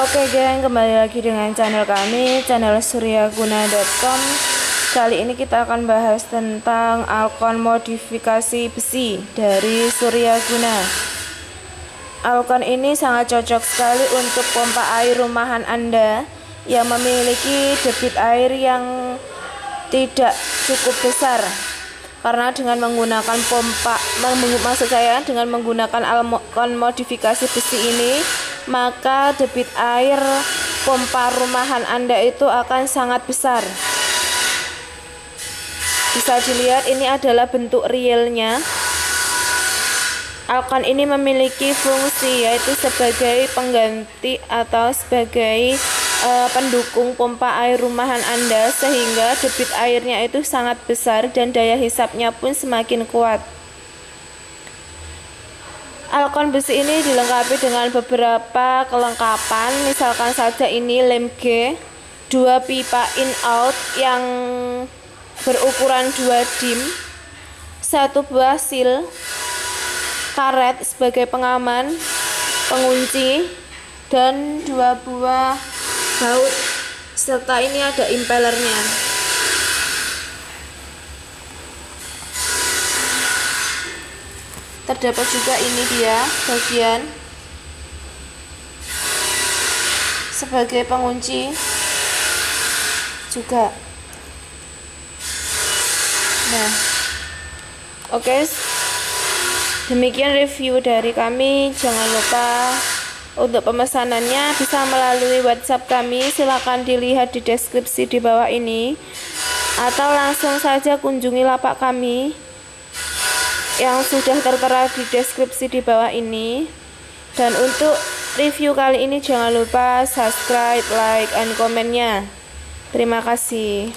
Oke geng, kembali lagi dengan channel kami, channel suryaguna.com Kali ini kita akan bahas tentang alkon modifikasi besi dari Suryaguna. Alkon ini sangat cocok sekali untuk pompa air rumahan Anda yang memiliki debit air yang tidak cukup besar. Karena dengan menggunakan pompa maksud saya dengan menggunakan alkon modifikasi besi ini maka debit air pompa rumahan Anda itu akan sangat besar bisa dilihat ini adalah bentuk realnya Alkon ini memiliki fungsi yaitu sebagai pengganti atau sebagai uh, pendukung pompa air rumahan Anda sehingga debit airnya itu sangat besar dan daya hisapnya pun semakin kuat. Alkon besi ini dilengkapi dengan beberapa kelengkapan, misalkan saja ini lem G, dua pipa in out yang berukuran 2 dim, satu buah seal, karet sebagai pengaman, pengunci, dan dua buah baut serta ini ada impellernya. Terdapat juga ini dia bagian sebagai pengunci juga. Nah oke okay. demikian review dari kami. Jangan lupa untuk pemesanannya bisa melalui WhatsApp kami. Silahkan dilihat di deskripsi di bawah ini. Atau langsung saja kunjungi lapak kami yang sudah tertera di deskripsi di bawah ini. Dan untuk review kali ini jangan lupa subscribe, like, and komennya terima kasih